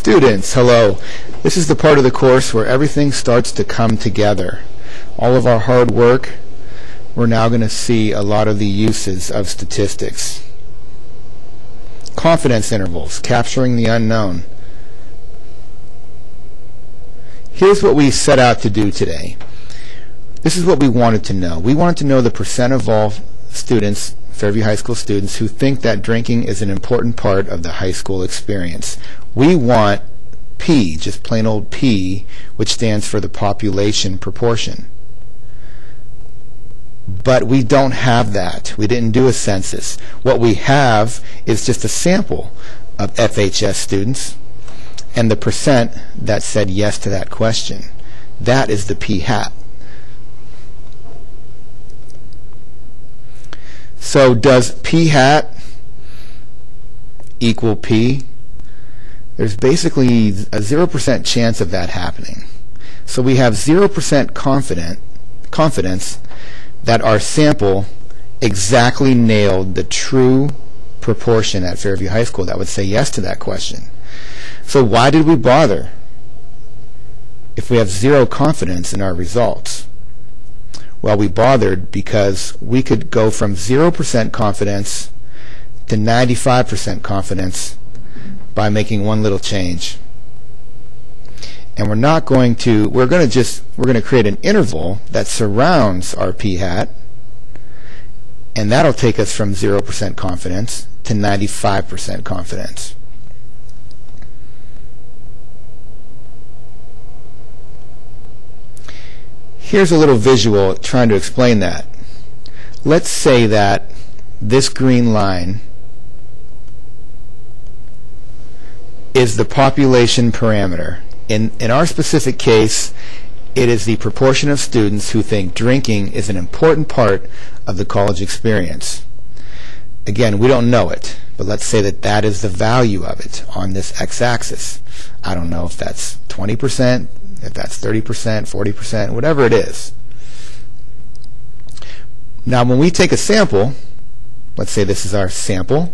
Students, hello. This is the part of the course where everything starts to come together. All of our hard work, we're now going to see a lot of the uses of statistics. Confidence intervals, capturing the unknown. Here's what we set out to do today. This is what we wanted to know. We wanted to know the percent of all students Fairview High School students who think that drinking is an important part of the high school experience. We want P, just plain old P, which stands for the population proportion. But we don't have that. We didn't do a census. What we have is just a sample of FHS students and the percent that said yes to that question. That is the P hat. So does p hat equal p? There's basically a 0% chance of that happening. So we have 0% confident, confidence that our sample exactly nailed the true proportion at Fairview High School that would say yes to that question. So why did we bother if we have zero confidence in our results? Well, we bothered because we could go from 0% confidence to 95% confidence by making one little change. And we're not going to, we're going to just, we're going to create an interval that surrounds our p hat, and that'll take us from 0% confidence to 95% confidence. Here's a little visual trying to explain that. Let's say that this green line is the population parameter. In, in our specific case, it is the proportion of students who think drinking is an important part of the college experience. Again, we don't know it, but let's say that that is the value of it on this x-axis. I don't know if that's 20%, if that's 30%, 40%, whatever it is. Now, when we take a sample, let's say this is our sample,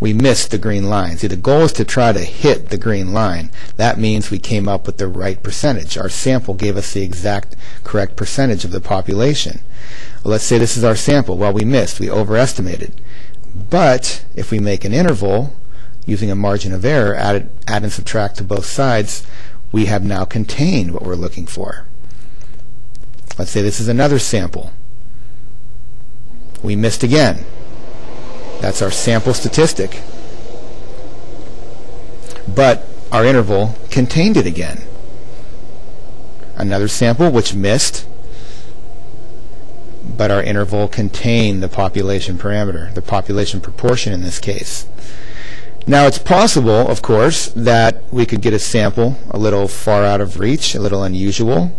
we missed the green line. See, the goal is to try to hit the green line. That means we came up with the right percentage. Our sample gave us the exact correct percentage of the population. Well, let's say this is our sample. Well, we missed. We overestimated. But if we make an interval using a margin of error, add, add and subtract to both sides, we have now contained what we're looking for. Let's say this is another sample. We missed again. That's our sample statistic. But our interval contained it again. Another sample which missed, but our interval contained the population parameter, the population proportion in this case. Now it's possible, of course, that we could get a sample a little far out of reach, a little unusual,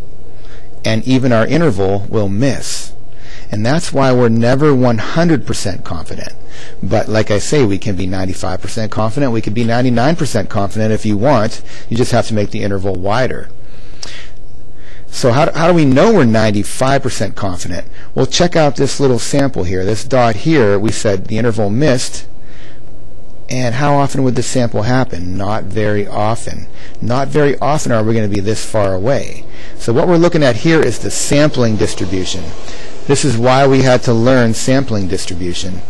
and even our interval will miss. And that's why we're never 100% confident. But like I say, we can be 95% confident. We could be 99% confident if you want. You just have to make the interval wider. So how, how do we know we're 95% confident? Well, check out this little sample here. This dot here, we said the interval missed and how often would the sample happen? Not very often. Not very often are we going to be this far away. So what we're looking at here is the sampling distribution. This is why we had to learn sampling distribution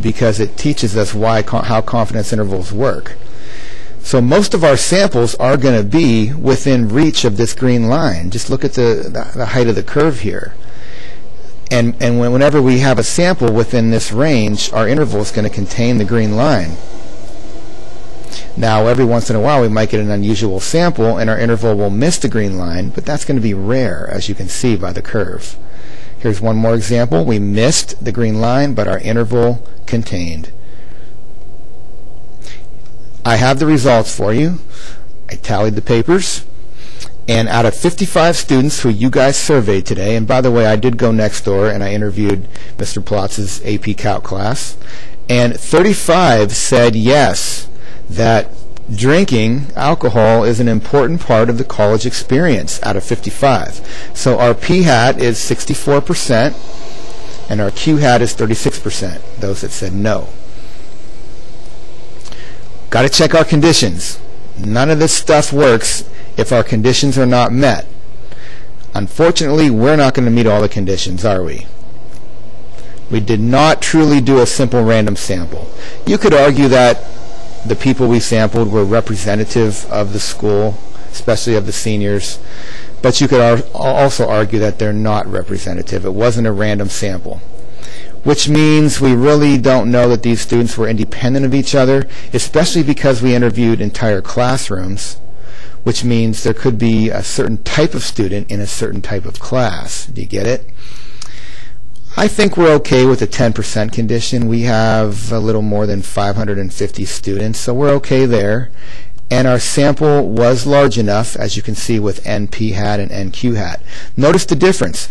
because it teaches us why how confidence intervals work. So most of our samples are going to be within reach of this green line. Just look at the, the, the height of the curve here and, and whenever we have a sample within this range, our interval is going to contain the green line. Now, every once in a while, we might get an unusual sample, and our interval will miss the green line, but that's going to be rare, as you can see by the curve. Here's one more example. We missed the green line, but our interval contained. I have the results for you. I tallied the papers. And out of 55 students who you guys surveyed today, and by the way, I did go next door and I interviewed Mr. Plotz's AP Calc class, and 35 said yes, that drinking alcohol is an important part of the college experience out of 55. So our P hat is 64%, and our Q hat is 36%, those that said no. Got to check our conditions. None of this stuff works if our conditions are not met. Unfortunately, we're not going to meet all the conditions, are we? We did not truly do a simple random sample. You could argue that the people we sampled were representative of the school, especially of the seniors, but you could ar also argue that they're not representative. It wasn't a random sample which means we really don't know that these students were independent of each other, especially because we interviewed entire classrooms, which means there could be a certain type of student in a certain type of class. Do you get it? I think we're okay with the 10% condition. We have a little more than 550 students, so we're okay there. And our sample was large enough, as you can see with NP hat and NQ hat. Notice the difference.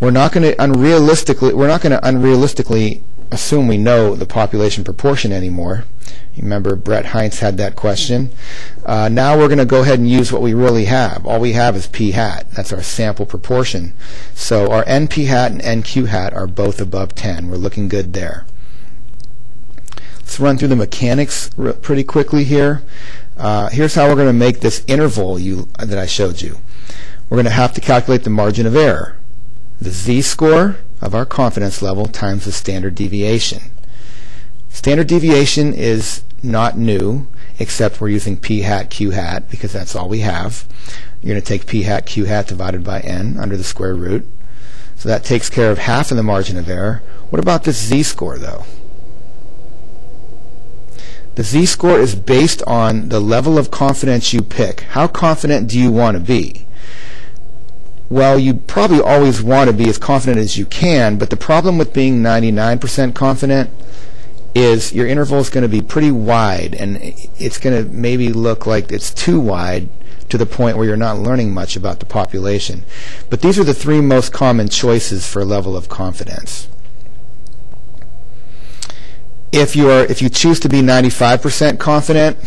We're not going to unrealistically we're not going to unrealistically assume we know the population proportion anymore. Remember Brett Heinz had that question. Uh, now we're going to go ahead and use what we really have. All we have is p hat. That's our sample proportion. So our NP hat and NQ hat are both above 10. We're looking good there. Let's run through the mechanics pretty quickly here. Uh, here's how we're going to make this interval you, that I showed you. We're going to have to calculate the margin of error the z-score of our confidence level times the standard deviation. Standard deviation is not new, except we're using p hat q hat because that's all we have. You're going to take p hat q hat divided by n under the square root. So that takes care of half of the margin of error. What about this z-score, though? The z-score is based on the level of confidence you pick. How confident do you want to be? Well, you probably always want to be as confident as you can, but the problem with being 99% confident is your interval is going to be pretty wide, and it's going to maybe look like it's too wide to the point where you're not learning much about the population. But these are the three most common choices for a level of confidence. If you are, if you choose to be 95% confident,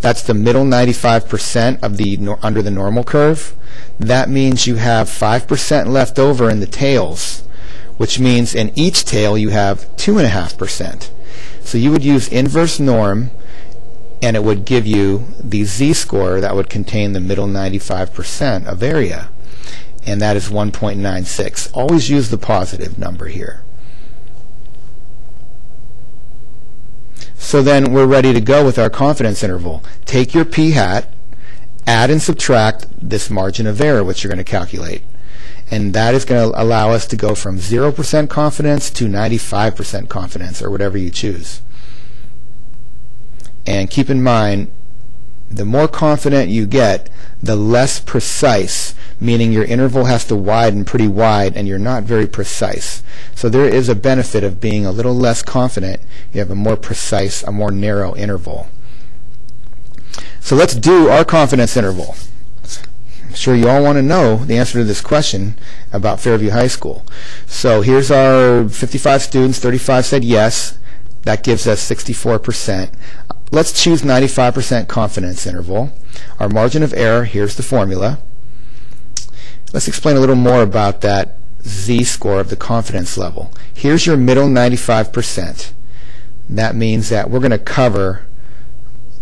that's the middle 95% of the under the normal curve. That means you have 5% left over in the tails, which means in each tail you have 2.5%. So you would use inverse norm and it would give you the z-score that would contain the middle 95% of area. And that is 1.96. Always use the positive number here. So then we're ready to go with our confidence interval. Take your p hat, add and subtract this margin of error, which you're going to calculate. And that is going to allow us to go from 0% confidence to 95% confidence, or whatever you choose. And keep in mind, the more confident you get, the less precise, meaning your interval has to widen pretty wide and you're not very precise. So there is a benefit of being a little less confident. You have a more precise, a more narrow interval. So let's do our confidence interval. I'm sure you all want to know the answer to this question about Fairview High School. So here's our 55 students, 35 said yes. That gives us 64%. Let's choose 95% confidence interval. Our margin of error, here's the formula. Let's explain a little more about that z-score of the confidence level. Here's your middle 95%. That means that we're going to cover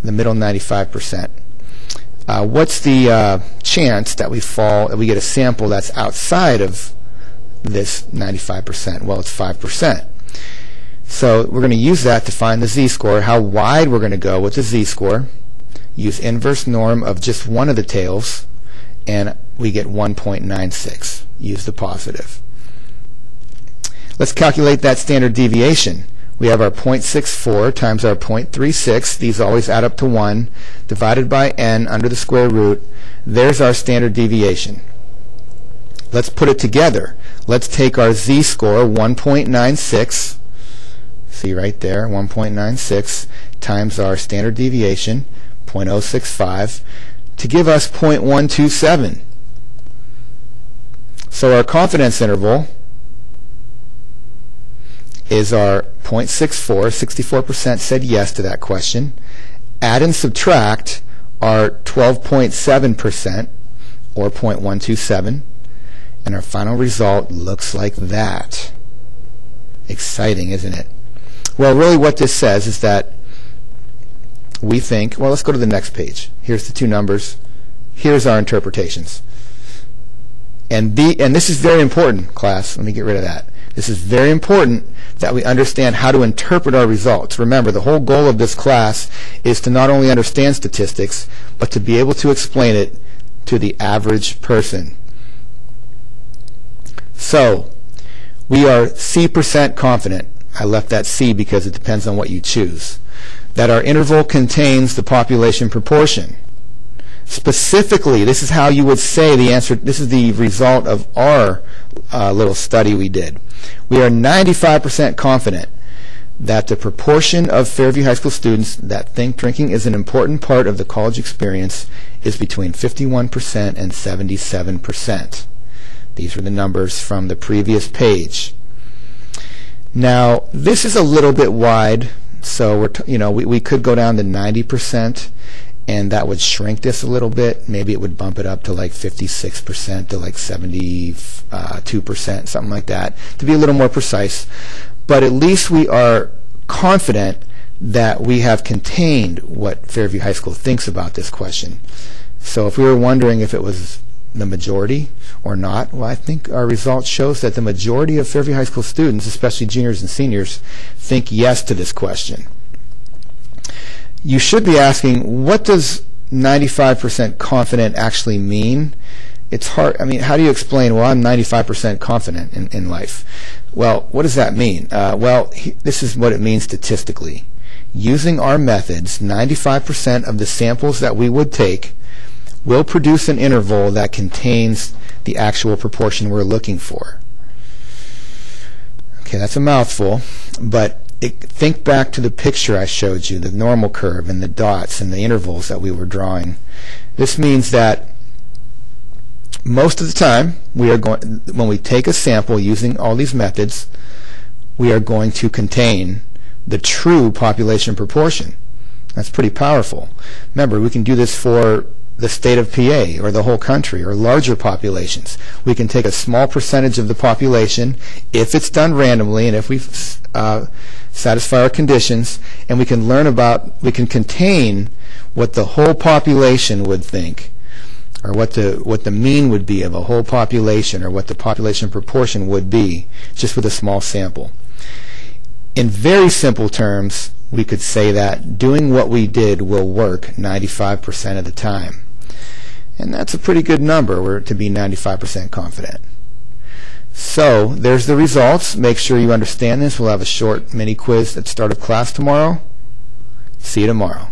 the middle 95%. Uh, what's the uh, chance that we fall, that we get a sample that's outside of this 95%? Well, it's 5%. So we're going to use that to find the z-score, how wide we're going to go with the z-score, use inverse norm of just one of the tails, and we get 1.96. Use the positive. Let's calculate that standard deviation. We have our 0.64 times our 0.36. These always add up to 1. Divided by n under the square root. There's our standard deviation. Let's put it together. Let's take our z-score, 1.96, see right there, 1.96, times our standard deviation, 0.065, to give us 0.127. So our confidence interval is our 0.64, 64% said yes to that question. Add and subtract our 12.7% or 0.127 and our final result looks like that. Exciting, isn't it? Well, really what this says is that we think, well, let's go to the next page. Here's the two numbers. Here's our interpretations. And, and this is very important, class. Let me get rid of that. This is very important that we understand how to interpret our results. Remember, the whole goal of this class is to not only understand statistics, but to be able to explain it to the average person. So, we are C percent confident. I left that C because it depends on what you choose. That our interval contains the population proportion. Specifically, this is how you would say the answer, this is the result of our uh, little study we did. We are 95% confident that the proportion of Fairview High School students that think drinking is an important part of the college experience is between 51% and 77%. These are the numbers from the previous page. Now, this is a little bit wide, so we're you know we, we could go down to 90%, and that would shrink this a little bit. Maybe it would bump it up to like 56% to like 72%, something like that, to be a little more precise. But at least we are confident that we have contained what Fairview High School thinks about this question. So if we were wondering if it was the majority or not, well, I think our results shows that the majority of Fairview High School students, especially juniors and seniors, think yes to this question. You should be asking, what does 95% confident actually mean? It's hard. I mean, how do you explain, well, I'm 95% confident in, in life? Well, what does that mean? Uh, well, he, this is what it means statistically. Using our methods, 95% of the samples that we would take will produce an interval that contains the actual proportion we're looking for. Okay, that's a mouthful, but it, think back to the picture I showed you, the normal curve and the dots and the intervals that we were drawing. This means that most of the time, we are going when we take a sample using all these methods, we are going to contain the true population proportion. That's pretty powerful. Remember, we can do this for the state of PA or the whole country or larger populations. We can take a small percentage of the population if it's done randomly and if we uh, satisfy our conditions and we can learn about, we can contain what the whole population would think or what the what the mean would be of a whole population or what the population proportion would be just with a small sample. In very simple terms, we could say that doing what we did will work 95% of the time. And that's a pretty good number to be 95% confident. So there's the results. Make sure you understand this. We'll have a short mini quiz at the start of class tomorrow. See you tomorrow.